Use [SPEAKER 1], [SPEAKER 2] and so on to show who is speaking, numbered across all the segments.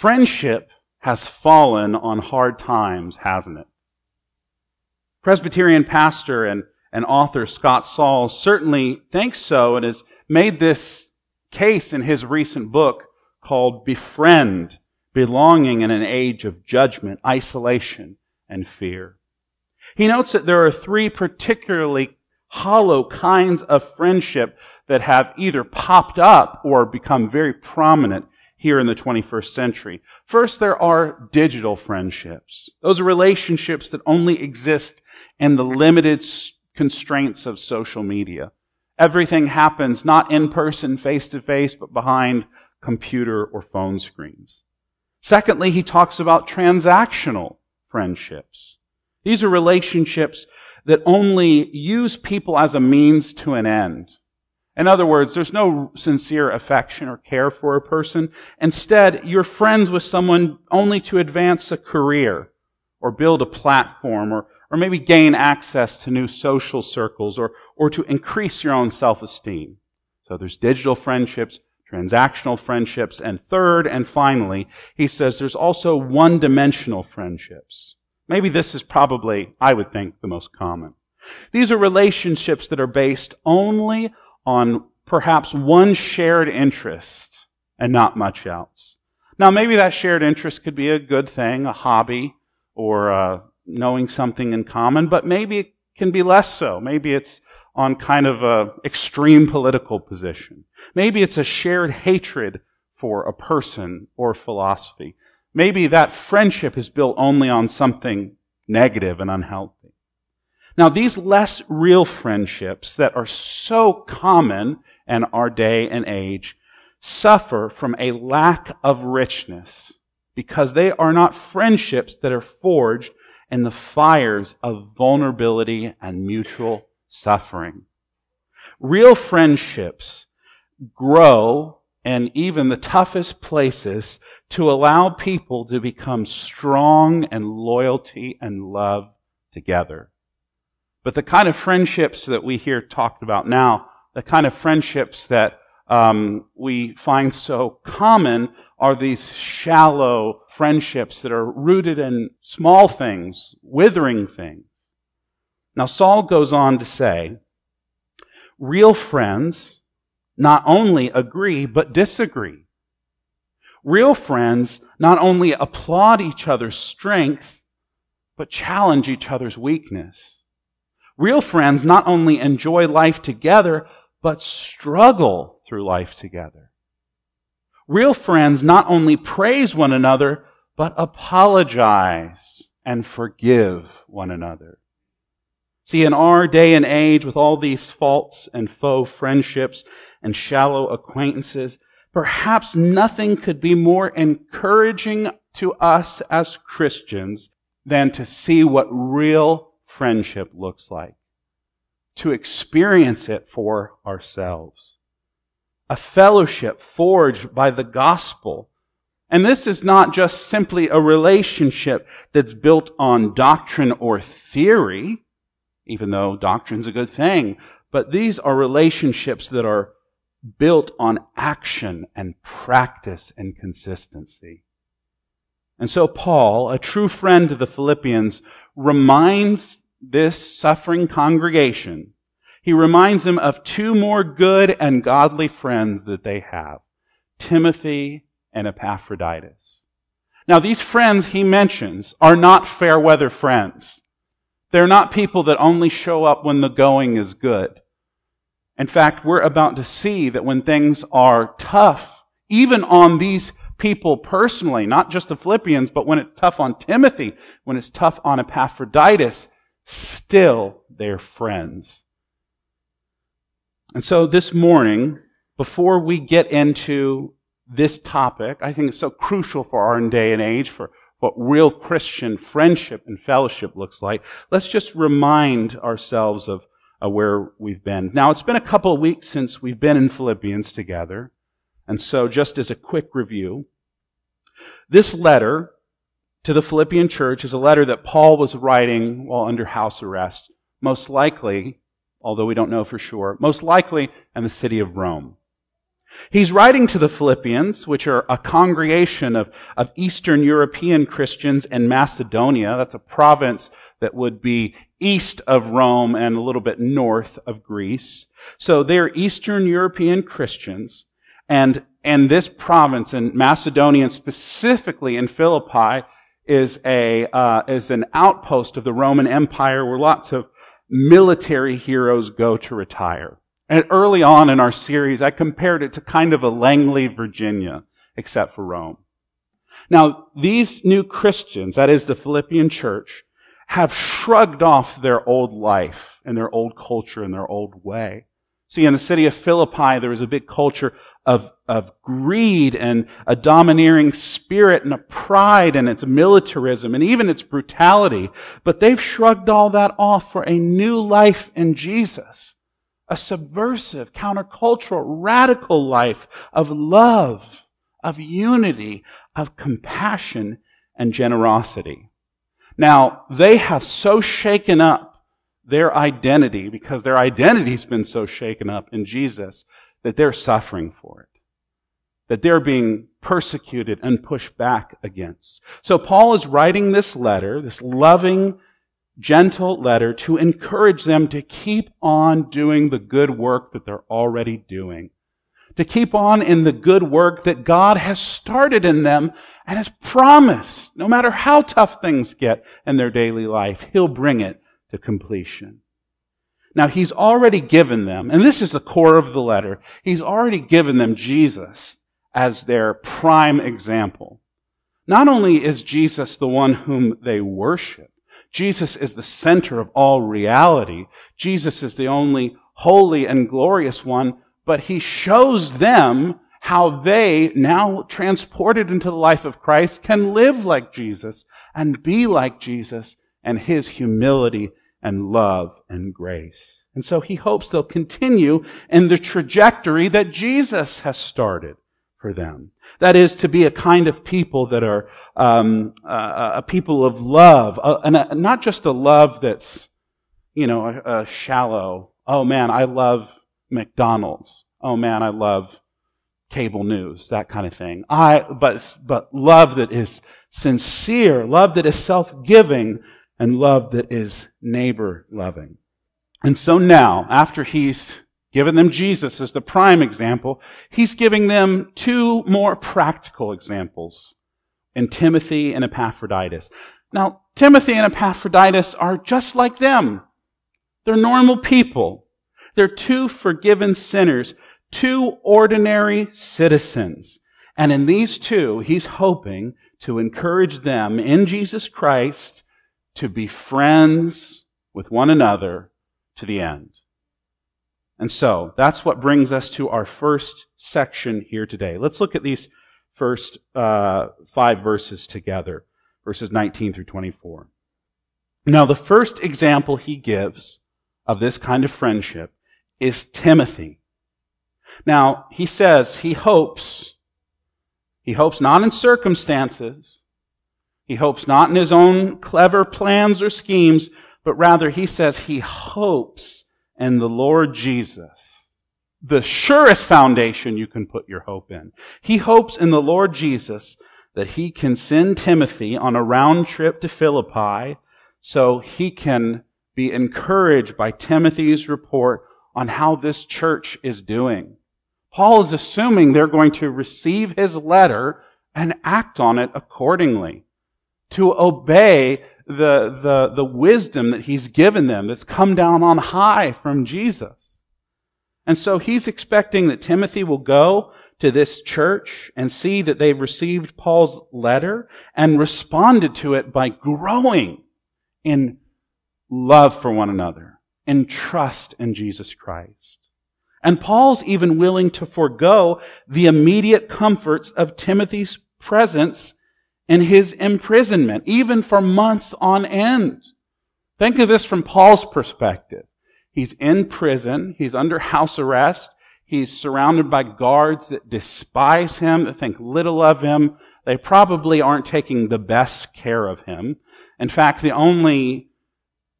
[SPEAKER 1] Friendship has fallen on hard times, hasn't it? Presbyterian pastor and, and author Scott Sauls certainly thinks so and has made this case in his recent book called Befriend, Belonging in an Age of Judgment, Isolation, and Fear. He notes that there are three particularly hollow kinds of friendship that have either popped up or become very prominent here in the 21st century. First, there are digital friendships. Those are relationships that only exist in the limited constraints of social media. Everything happens not in person, face to face, but behind computer or phone screens. Secondly, he talks about transactional friendships. These are relationships that only use people as a means to an end. In other words, there's no sincere affection or care for a person. Instead, you're friends with someone only to advance a career or build a platform or, or maybe gain access to new social circles or, or to increase your own self-esteem. So there's digital friendships, transactional friendships, and third and finally, he says there's also one-dimensional friendships. Maybe this is probably, I would think, the most common. These are relationships that are based only on perhaps one shared interest and not much else. Now, maybe that shared interest could be a good thing, a hobby, or uh, knowing something in common, but maybe it can be less so. Maybe it's on kind of a extreme political position. Maybe it's a shared hatred for a person or philosophy. Maybe that friendship is built only on something negative and unhealthy. Now, these less real friendships that are so common in our day and age suffer from a lack of richness because they are not friendships that are forged in the fires of vulnerability and mutual suffering. Real friendships grow in even the toughest places to allow people to become strong and loyalty and love together. But the kind of friendships that we hear talked about now, the kind of friendships that um, we find so common are these shallow friendships that are rooted in small things, withering things. Now, Sauls goes on to say, real friends not only agree, but disagree. Real friends not only applaud each other's strength, but challenge each other's weakness. Real friends not only enjoy life together, but struggle through life together. Real friends not only praise one another, but apologize and forgive one another. See, in our day and age, with all these false and faux friendships and shallow acquaintances, perhaps nothing could be more encouraging to us as Christians than to see what real friendship looks like. To experience it for ourselves. A fellowship forged by the gospel. And this is not just simply a relationship that's built on doctrine or theory, even though doctrine's a good thing, but these are relationships that are built on action and practice and consistency. And so Paul, a true friend to the Philippians, reminds this suffering congregation, he reminds them of two more good and godly friends that they have, Timothy and Epaphroditus. Now these friends he mentions are not fair weather friends. They're not people that only show up when the going is good. In fact, we're about to see that when things are tough, even on these people personally, not just the Philippians, but when it's tough on Timothy, when it's tough on Epaphroditus, still they're friends. And so this morning, before we get into this topic, I think it's so crucial for our day and age, for what real Christian friendship and fellowship looks like, let's just remind ourselves of uh, where we've been. Now, it's been a couple of weeks since we've been in Philippians together. And so, just as a quick review, this letter to the Philippian church is a letter that Paul was writing while under house arrest, most likely, although we don't know for sure, most likely in the city of Rome. He's writing to the Philippians, which are a congregation of, of Eastern European Christians in Macedonia. That's a province that would be east of Rome and a little bit north of Greece. So they're Eastern European Christians. And, and this province in Macedonia, and specifically in Philippi, is a, uh, is an outpost of the Roman Empire where lots of military heroes go to retire. And early on in our series, I compared it to kind of a Langley, Virginia, except for Rome. Now, these new Christians, that is the Philippian church, have shrugged off their old life and their old culture and their old way. See, in the city of Philippi, there was a big culture of, of greed and a domineering spirit and a pride and its militarism and even its brutality. But they've shrugged all that off for a new life in Jesus a subversive, countercultural, radical life of love, of unity, of compassion and generosity. Now, they have so shaken up their identity because their identity's been so shaken up in Jesus that they're suffering for it. That they're being persecuted and pushed back against. So Paul is writing this letter, this loving, gentle letter to encourage them to keep on doing the good work that they're already doing. To keep on in the good work that God has started in them and has promised, no matter how tough things get in their daily life, He'll bring it to completion. Now, He's already given them, and this is the core of the letter, He's already given them Jesus as their prime example. Not only is Jesus the one whom they worship, Jesus is the center of all reality. Jesus is the only holy and glorious one, but he shows them how they, now transported into the life of Christ, can live like Jesus and be like Jesus and his humility and love and grace. And so he hopes they'll continue in the trajectory that Jesus has started for them. That is to be a kind of people that are um, uh, a people of love, uh, and a, not just a love that's you know a, a shallow. Oh man, I love McDonald's. Oh man, I love cable news, that kind of thing. I but but love that is sincere, love that is self-giving, and love that is neighbor loving. And so now, after he's given them Jesus as the prime example, he's giving them two more practical examples in Timothy and Epaphroditus. Now, Timothy and Epaphroditus are just like them. They're normal people. They're two forgiven sinners, two ordinary citizens. And in these two, he's hoping to encourage them in Jesus Christ to be friends with one another to the end. And so that's what brings us to our first section here today. Let's look at these first uh, five verses together, verses 19 through 24. Now, the first example he gives of this kind of friendship is Timothy. Now, he says he hopes, he hopes not in circumstances, he hopes not in his own clever plans or schemes, but rather he says he hopes in the Lord Jesus, the surest foundation you can put your hope in. He hopes in the Lord Jesus that he can send Timothy on a round trip to Philippi so he can be encouraged by Timothy's report on how this church is doing. Paul is assuming they're going to receive his letter and act on it accordingly. To obey the, the, the wisdom that he's given them that's come down on high from Jesus. And so he's expecting that Timothy will go to this church and see that they've received Paul's letter and responded to it by growing in love for one another and trust in Jesus Christ. And Paul's even willing to forego the immediate comforts of Timothy's presence in his imprisonment, even for months on end. Think of this from Paul's perspective. He's in prison. He's under house arrest. He's surrounded by guards that despise him, that think little of him. They probably aren't taking the best care of him. In fact, the only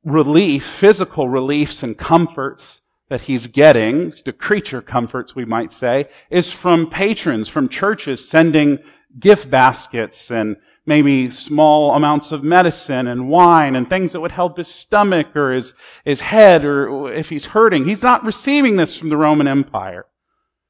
[SPEAKER 1] relief, physical reliefs and comforts that he's getting, the creature comforts we might say, is from patrons, from churches sending gift baskets and maybe small amounts of medicine and wine and things that would help his stomach or his, his head or if he's hurting. He's not receiving this from the Roman Empire.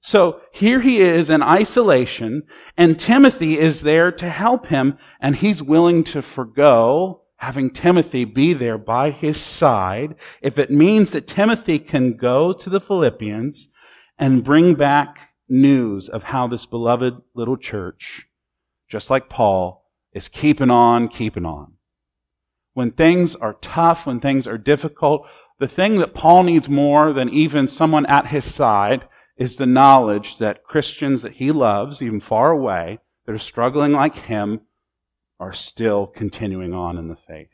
[SPEAKER 1] So here he is in isolation and Timothy is there to help him and he's willing to forego having Timothy be there by his side if it means that Timothy can go to the Philippians and bring back news of how this beloved little church, just like Paul, is keeping on, keeping on. When things are tough, when things are difficult, the thing that Paul needs more than even someone at his side is the knowledge that Christians that he loves, even far away, that are struggling like him, are still continuing on in the faith.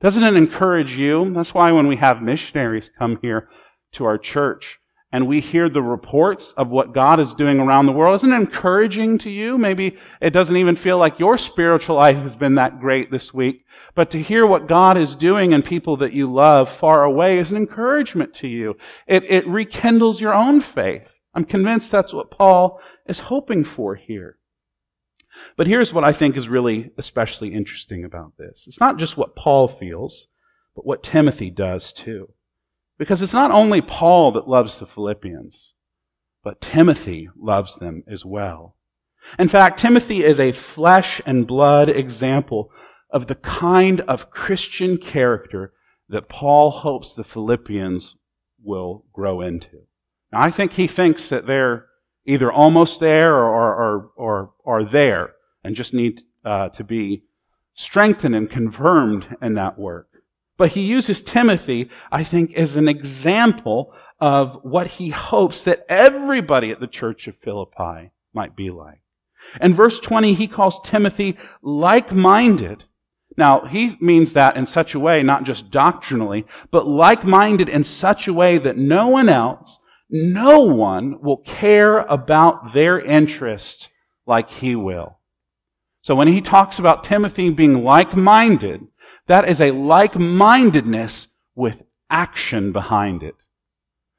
[SPEAKER 1] Doesn't it encourage you? That's why when we have missionaries come here to our church and we hear the reports of what God is doing around the world, isn't it encouraging to you? Maybe it doesn't even feel like your spiritual life has been that great this week, but to hear what God is doing in people that you love far away is an encouragement to you. It, it rekindles your own faith. I'm convinced that's what Paul is hoping for here. But here's what I think is really especially interesting about this. It's not just what Paul feels, but what Timothy does too. Because it's not only Paul that loves the Philippians, but Timothy loves them as well. In fact, Timothy is a flesh and blood example of the kind of Christian character that Paul hopes the Philippians will grow into. Now, I think he thinks that they're either almost there or, or, or, or there and just need uh, to be strengthened and confirmed in that work. But he uses Timothy, I think, as an example of what he hopes that everybody at the church of Philippi might be like. In verse 20, he calls Timothy like-minded. Now, he means that in such a way, not just doctrinally, but like-minded in such a way that no one else no one will care about their interest like he will. So when he talks about Timothy being like-minded, that is a like-mindedness with action behind it.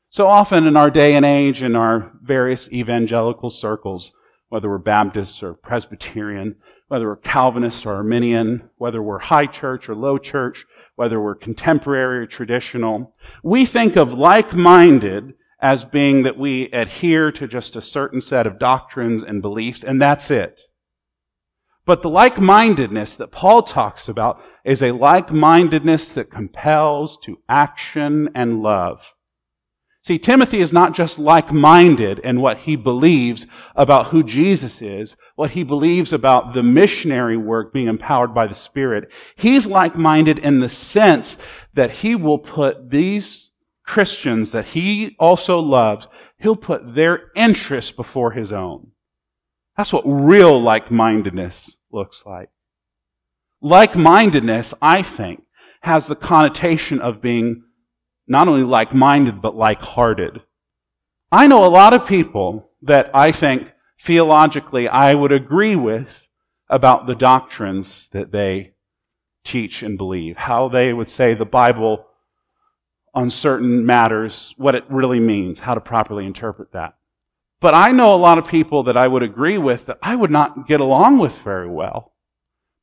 [SPEAKER 1] So often in our day and age, in our various evangelical circles, whether we're Baptist or Presbyterian, whether we're Calvinist or Arminian, whether we're high church or low church, whether we're contemporary or traditional, we think of like-minded as being that we adhere to just a certain set of doctrines and beliefs, and that's it. But the like-mindedness that Paul talks about is a like-mindedness that compels to action and love. See, Timothy is not just like-minded in what he believes about who Jesus is, what he believes about the missionary work being empowered by the Spirit. He's like-minded in the sense that he will put these Christians that he also loves, he'll put their interests before his own. That's what real like-mindedness looks like. Like-mindedness, I think, has the connotation of being not only like-minded, but like-hearted. I know a lot of people that I think theologically I would agree with about the doctrines that they teach and believe. How they would say the Bible on certain matters, what it really means, how to properly interpret that. But I know a lot of people that I would agree with that I would not get along with very well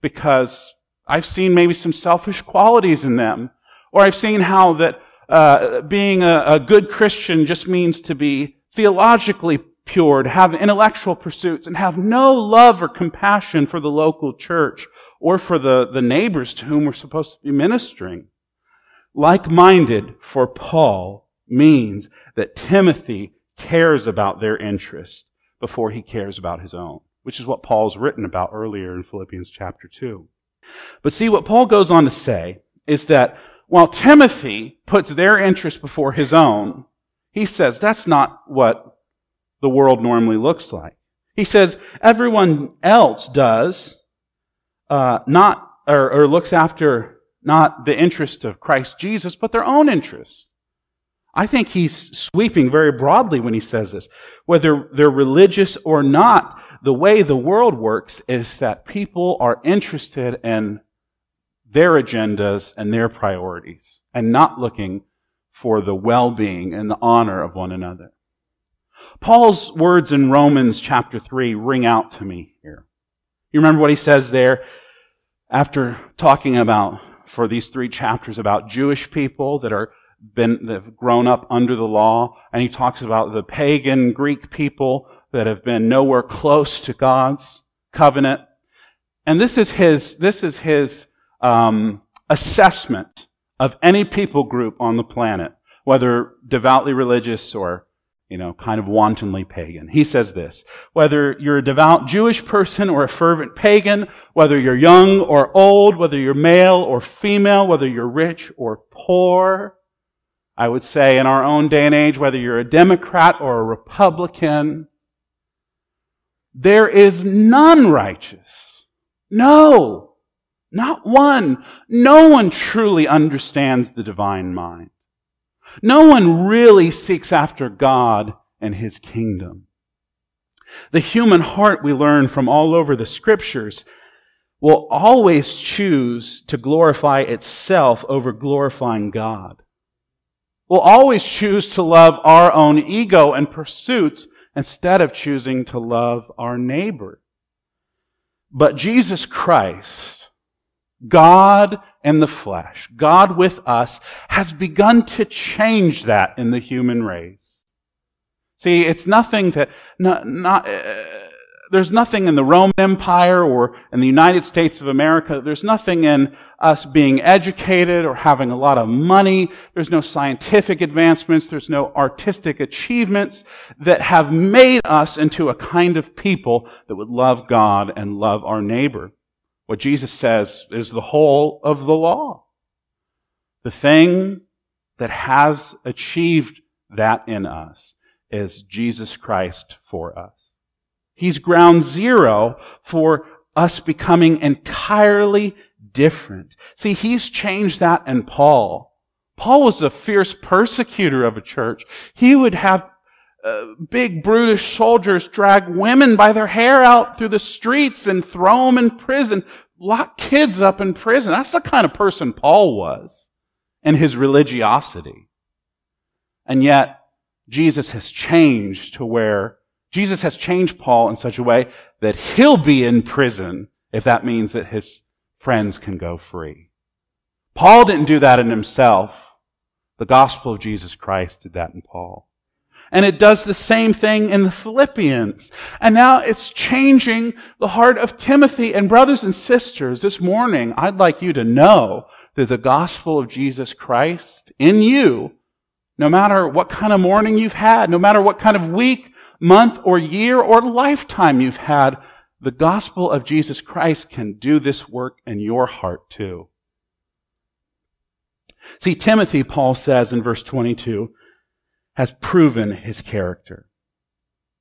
[SPEAKER 1] because I've seen maybe some selfish qualities in them, or I've seen how that uh, being a, a good Christian just means to be theologically pure, to have intellectual pursuits, and have no love or compassion for the local church or for the, the neighbors to whom we're supposed to be ministering. Like-minded for Paul means that Timothy cares about their interest before he cares about his own, which is what Paul's written about earlier in Philippians chapter 2. But see, what Paul goes on to say is that while Timothy puts their interest before his own, he says that's not what the world normally looks like. He says everyone else does, uh, not, or, or looks after not the interest of Christ Jesus, but their own interests. I think he's sweeping very broadly when he says this. Whether they're religious or not, the way the world works is that people are interested in their agendas and their priorities and not looking for the well-being and the honor of one another. Paul's words in Romans chapter 3 ring out to me here. You remember what he says there after talking about, for these three chapters, about Jewish people that are been, have grown up under the law, and he talks about the pagan Greek people that have been nowhere close to God's covenant. And this is his, this is his, um, assessment of any people group on the planet, whether devoutly religious or you know, kind of wantonly pagan. He says this, whether you're a devout Jewish person or a fervent pagan, whether you're young or old, whether you're male or female, whether you're rich or poor, I would say in our own day and age, whether you're a Democrat or a Republican, there is none righteous. No, not one. No one truly understands the divine mind. No one really seeks after God and His kingdom. The human heart, we learn from all over the scriptures, will always choose to glorify itself over glorifying God. Will always choose to love our own ego and pursuits instead of choosing to love our neighbor. But Jesus Christ, God in the flesh, God with us, has begun to change that in the human race. See, it's nothing that, not, not uh, there's nothing in the Roman Empire or in the United States of America. There's nothing in us being educated or having a lot of money. There's no scientific advancements. There's no artistic achievements that have made us into a kind of people that would love God and love our neighbor. What Jesus says is the whole of the law. The thing that has achieved that in us is Jesus Christ for us. He's ground zero for us becoming entirely different. See, he's changed that in Paul. Paul was a fierce persecutor of a church. He would have uh, big brutish soldiers drag women by their hair out through the streets and throw them in prison, lock kids up in prison. That's the kind of person Paul was and his religiosity. And yet, Jesus has changed to where Jesus has changed Paul in such a way that he'll be in prison if that means that his friends can go free. Paul didn't do that in himself. The gospel of Jesus Christ did that in Paul. And it does the same thing in the Philippians. And now it's changing the heart of Timothy. And brothers and sisters, this morning, I'd like you to know that the gospel of Jesus Christ in you, no matter what kind of morning you've had, no matter what kind of week, month, or year, or lifetime you've had, the gospel of Jesus Christ can do this work in your heart too. See, Timothy, Paul says in verse 22, has proven his character.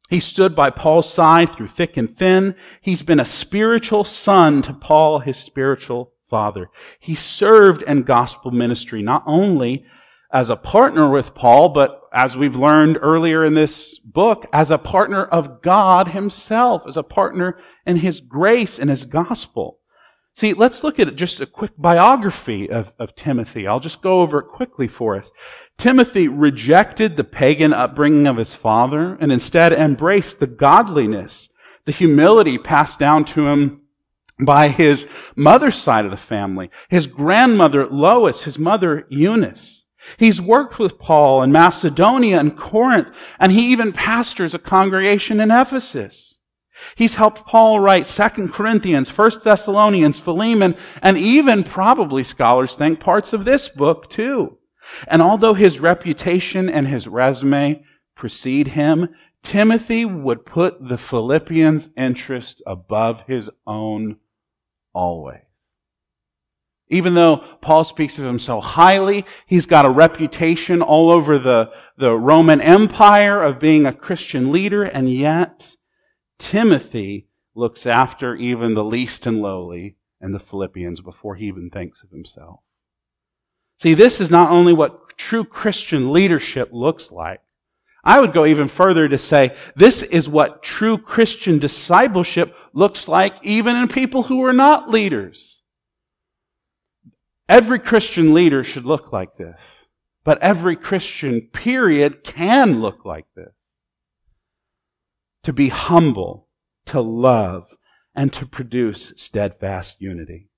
[SPEAKER 1] He stood by Paul's side through thick and thin. He's been a spiritual son to Paul, his spiritual father. He served in gospel ministry not only as a partner with Paul, but as we've learned earlier in this book, as a partner of God himself, as a partner in his grace and his gospel. See, let's look at just a quick biography of, of Timothy. I'll just go over it quickly for us. Timothy rejected the pagan upbringing of his father and instead embraced the godliness, the humility passed down to him by his mother's side of the family. His grandmother Lois, his mother Eunice. He's worked with Paul in Macedonia and Corinth, and he even pastors a congregation in Ephesus. He's helped Paul write 2 Corinthians, 1 Thessalonians, Philemon, and even probably scholars think parts of this book too. And although his reputation and his resume precede him, Timothy would put the Philippians' interest above his own always. Even though Paul speaks of him so highly, he's got a reputation all over the, the Roman Empire of being a Christian leader, and yet Timothy looks after even the least and lowly in the Philippians before he even thinks of himself. See, this is not only what true Christian leadership looks like. I would go even further to say this is what true Christian discipleship looks like even in people who are not leaders. Every Christian leader should look like this. But every Christian, period, can look like this. To be humble, to love, and to produce steadfast unity.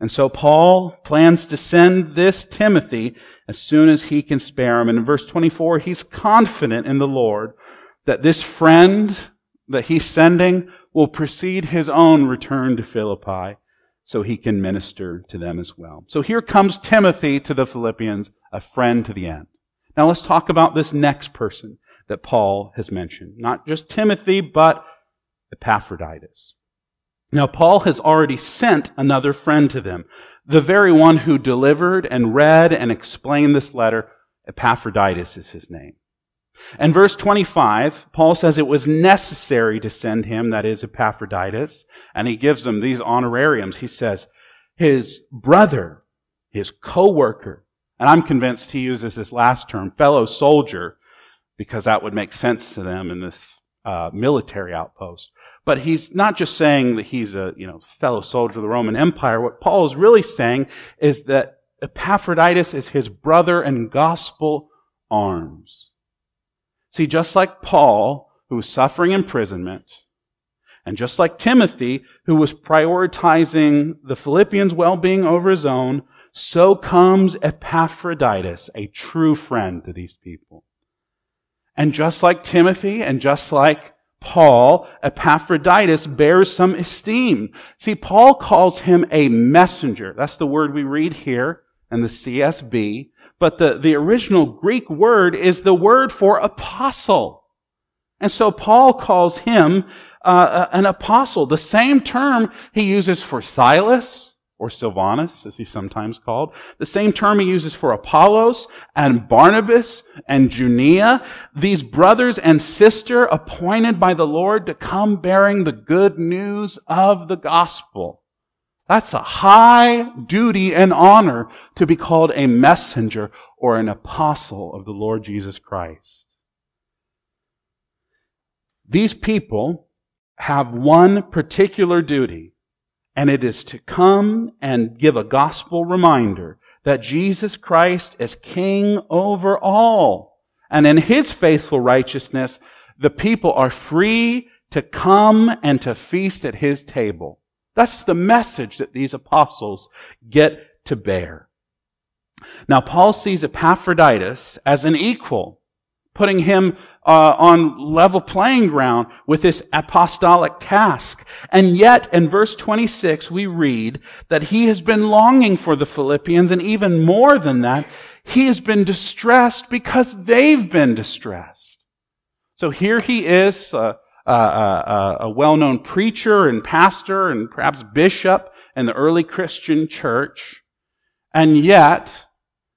[SPEAKER 1] And so Paul plans to send this Timothy as soon as he can spare him. And in verse 24, he's confident in the Lord that this friend that he's sending will precede his own return to Philippi so he can minister to them as well. So here comes Timothy to the Philippians, a friend to the end. Now let's talk about this next person that Paul has mentioned. Not just Timothy, but Epaphroditus. Now Paul has already sent another friend to them, the very one who delivered and read and explained this letter. Epaphroditus is his name. And verse 25, Paul says it was necessary to send him, that is Epaphroditus, and he gives them these honorariums. He says, his brother, his co-worker, and I'm convinced he uses this last term, fellow soldier, because that would make sense to them in this uh, military outpost. But he's not just saying that he's a you know fellow soldier of the Roman Empire. What Paul is really saying is that Epaphroditus is his brother and gospel arms. See, just like Paul, who was suffering imprisonment, and just like Timothy, who was prioritizing the Philippians' well-being over his own, so comes Epaphroditus, a true friend to these people. And just like Timothy and just like Paul, Epaphroditus bears some esteem. See, Paul calls him a messenger. That's the word we read here in the CSB. But the, the original Greek word is the word for apostle. And so Paul calls him uh, an apostle, the same term he uses for Silas or Silvanus, as he's sometimes called, the same term he uses for Apollos and Barnabas and Junia, these brothers and sister appointed by the Lord to come bearing the good news of the gospel. That's a high duty and honor to be called a messenger or an apostle of the Lord Jesus Christ. These people have one particular duty, and it is to come and give a gospel reminder that Jesus Christ is king over all. And in his faithful righteousness, the people are free to come and to feast at his table. That's the message that these apostles get to bear. Now, Paul sees Epaphroditus as an equal, putting him uh, on level playing ground with this apostolic task. And yet, in verse 26, we read that he has been longing for the Philippians, and even more than that, he has been distressed because they've been distressed. So here he is, uh, uh, a well-known preacher and pastor and perhaps bishop in the early Christian church. And yet,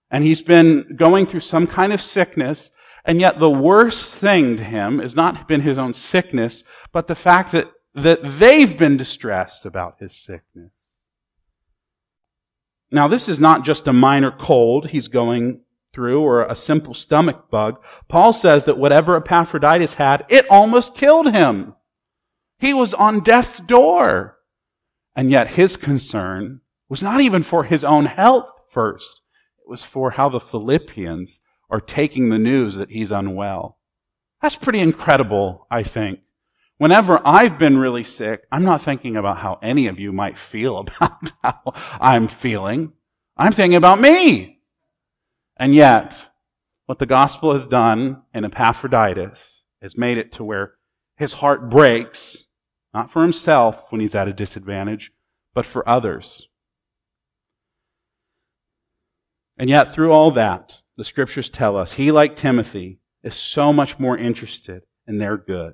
[SPEAKER 1] and he's been going through some kind of sickness, and yet the worst thing to him has not been his own sickness, but the fact that, that they've been distressed about his sickness. Now, this is not just a minor cold he's going through or a simple stomach bug. Paul says that whatever Epaphroditus had, it almost killed him. He was on death's door. And yet his concern was not even for his own health first. It was for how the Philippians are taking the news that he's unwell. That's pretty incredible, I think. Whenever I've been really sick, I'm not thinking about how any of you might feel about how I'm feeling. I'm thinking about me. And yet, what the gospel has done in Epaphroditus has made it to where his heart breaks, not for himself when he's at a disadvantage, but for others. And yet, through all that, the scriptures tell us he, like Timothy, is so much more interested in their good.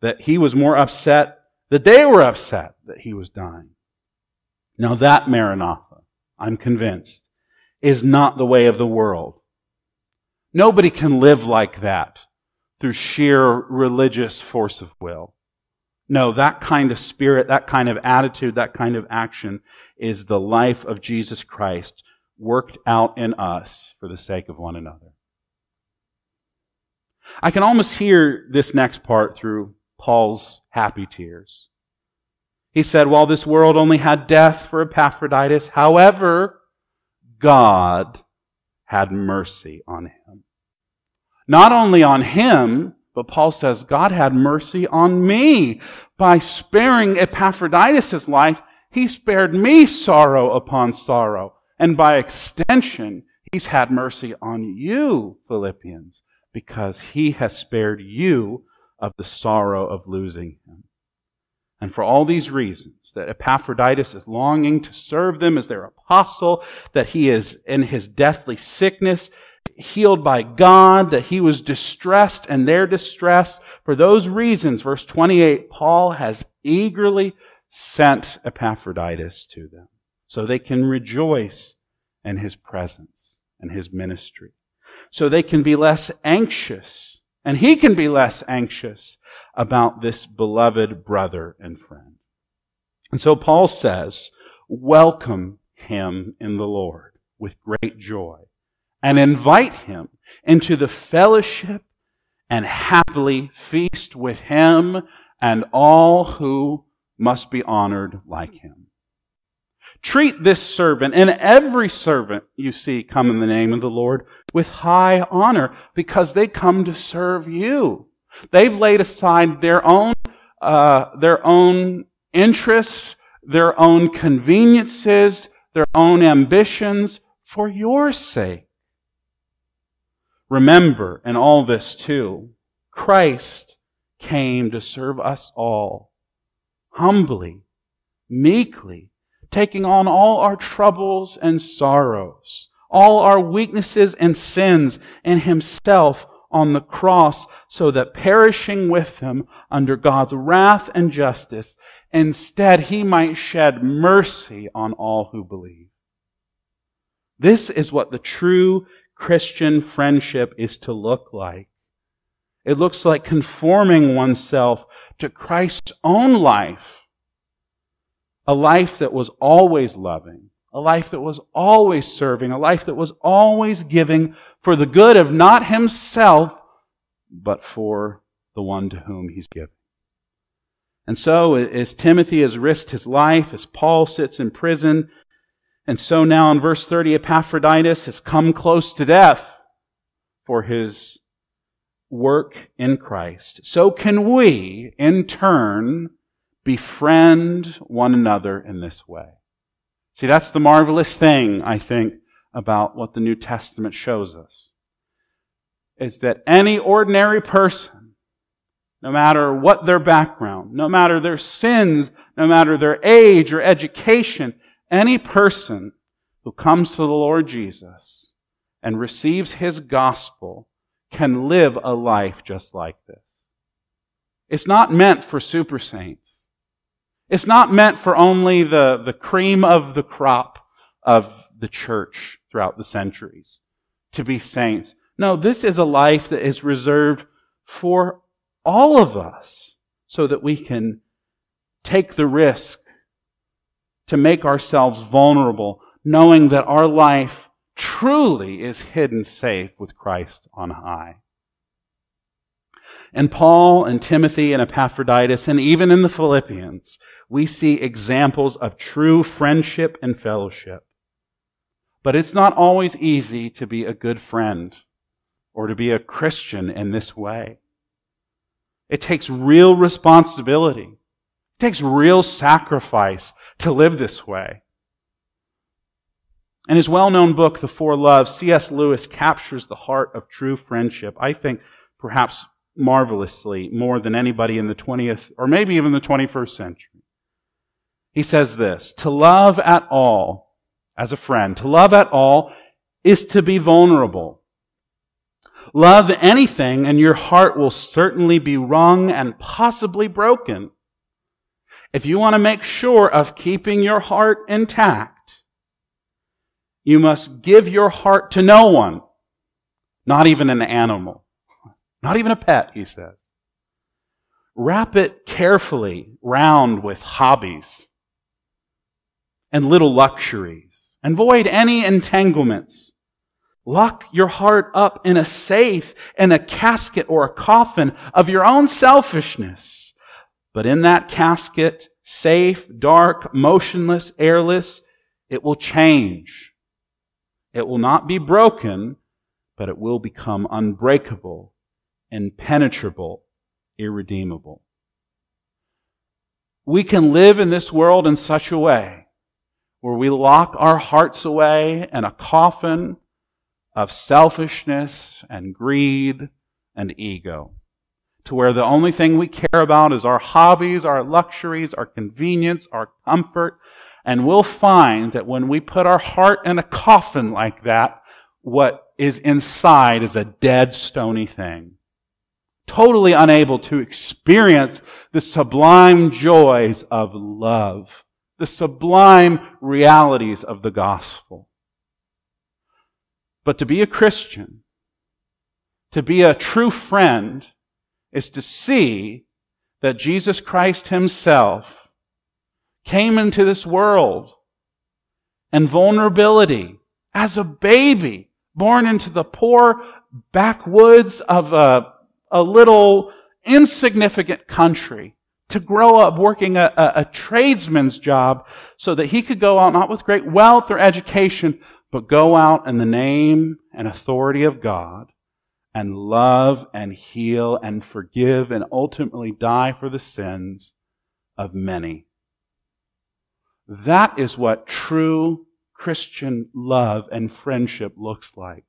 [SPEAKER 1] That he was more upset, that they were upset that he was dying. Now that Maranatha, I'm convinced, is not the way of the world. Nobody can live like that through sheer religious force of will. No, that kind of spirit, that kind of attitude, that kind of action is the life of Jesus Christ worked out in us for the sake of one another. I can almost hear this next part through Paul's happy tears. He said, while this world only had death for Epaphroditus, however, God had mercy on him. Not only on him, but Paul says God had mercy on me by sparing Epaphroditus' life. He spared me sorrow upon sorrow. And by extension, he's had mercy on you, Philippians, because he has spared you of the sorrow of losing him. And for all these reasons, that Epaphroditus is longing to serve them as their apostle, that he is in his deathly sickness, healed by God, that he was distressed and they're distressed. For those reasons, verse 28, Paul has eagerly sent Epaphroditus to them so they can rejoice in his presence and his ministry. So they can be less anxious and he can be less anxious about this beloved brother and friend. And so Paul says, welcome him in the Lord with great joy and invite him into the fellowship and happily feast with him and all who must be honored like him. Treat this servant and every servant you see come in the name of the Lord with high honor because they come to serve you. They've laid aside their own, uh, their own interests, their own conveniences, their own ambitions for your sake. Remember in all this too, Christ came to serve us all humbly, meekly, taking on all our troubles and sorrows, all our weaknesses and sins in himself on the cross so that perishing with him under God's wrath and justice, instead he might shed mercy on all who believe. This is what the true Christian friendship is to look like. It looks like conforming oneself to Christ's own life. A life that was always loving, a life that was always serving, a life that was always giving for the good of not himself, but for the one to whom he's given. And so, as Timothy has risked his life, as Paul sits in prison, and so now in verse 30, Epaphroditus has come close to death for his work in Christ. So can we, in turn, befriend one another in this way. See, that's the marvelous thing, I think, about what the New Testament shows us. Is that any ordinary person, no matter what their background, no matter their sins, no matter their age or education, any person who comes to the Lord Jesus and receives his gospel can live a life just like this. It's not meant for super saints. It's not meant for only the, the cream of the crop of the church throughout the centuries to be saints. No, this is a life that is reserved for all of us so that we can take the risk to make ourselves vulnerable, knowing that our life truly is hidden safe with Christ on high. And Paul and Timothy and Epaphroditus and even in the Philippians, we see examples of true friendship and fellowship. But it's not always easy to be a good friend or to be a Christian in this way. It takes real responsibility. It takes real sacrifice to live this way. In his well-known book, The Four Loves, C.S. Lewis captures the heart of true friendship, I think perhaps marvelously more than anybody in the 20th or maybe even the 21st century. He says this, to love at all, as a friend, to love at all is to be vulnerable. Love anything and your heart will certainly be wrung and possibly broken. If you want to make sure of keeping your heart intact, you must give your heart to no one, not even an animal, not even a pet, he says. Wrap it carefully round with hobbies and little luxuries. and Avoid any entanglements. Lock your heart up in a safe, in a casket or a coffin of your own selfishness but in that casket, safe, dark, motionless, airless, it will change. It will not be broken, but it will become unbreakable, impenetrable, irredeemable. We can live in this world in such a way where we lock our hearts away in a coffin of selfishness and greed and ego to where the only thing we care about is our hobbies, our luxuries, our convenience, our comfort. And we'll find that when we put our heart in a coffin like that, what is inside is a dead, stony thing. Totally unable to experience the sublime joys of love, the sublime realities of the gospel. But to be a Christian, to be a true friend, is to see that Jesus Christ himself came into this world in vulnerability as a baby born into the poor backwoods of a, a little insignificant country to grow up working a, a, a, tradesman's job so that he could go out not with great wealth or education, but go out in the name and authority of God and love and heal and forgive and ultimately die for the sins of many. That is what true Christian love and friendship looks like.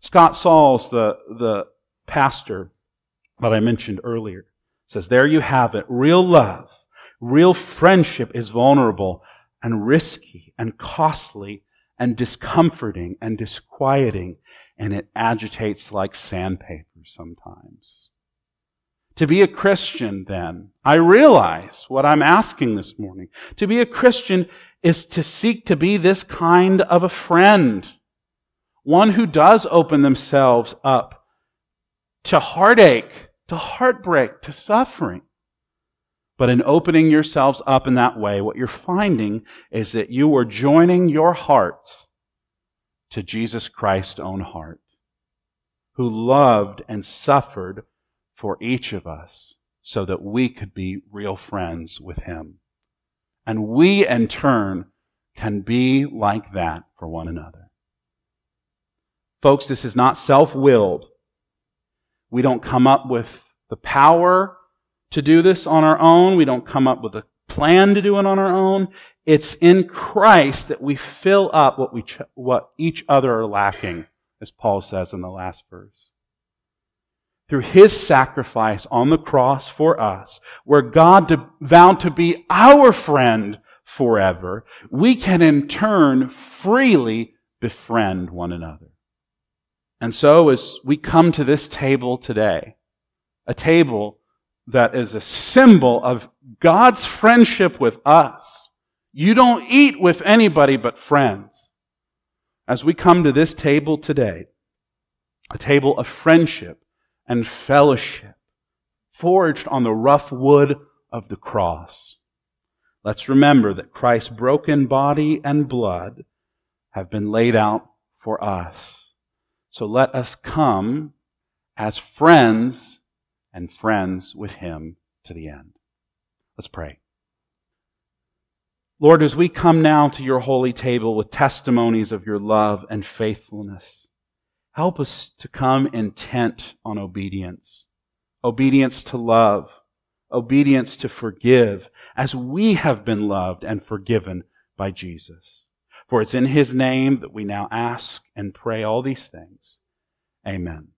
[SPEAKER 1] Scott Sauls, the, the pastor that I mentioned earlier, says, there you have it. Real love, real friendship is vulnerable and risky and costly and discomforting and disquieting and it agitates like sandpaper sometimes. To be a Christian, then, I realize what I'm asking this morning. To be a Christian is to seek to be this kind of a friend. One who does open themselves up to heartache, to heartbreak, to suffering. But in opening yourselves up in that way, what you're finding is that you are joining your hearts to Jesus Christ's own heart, who loved and suffered for each of us so that we could be real friends with him. And we, in turn, can be like that for one another. Folks, this is not self-willed. We don't come up with the power to do this on our own. We don't come up with a plan to do it on our own. It's in Christ that we fill up what we, ch- what each other are lacking, as Paul says in the last verse. Through his sacrifice on the cross for us, where God vowed to be our friend forever, we can in turn freely befriend one another. And so as we come to this table today, a table that is a symbol of God's friendship with us, you don't eat with anybody but friends. As we come to this table today, a table of friendship and fellowship, forged on the rough wood of the cross. Let's remember that Christ's broken body and blood have been laid out for us. So let us come as friends and friends with Him to the end. Let's pray. Lord, as we come now to your holy table with testimonies of your love and faithfulness, help us to come intent on obedience, obedience to love, obedience to forgive, as we have been loved and forgiven by Jesus. For it's in his name that we now ask and pray all these things. Amen.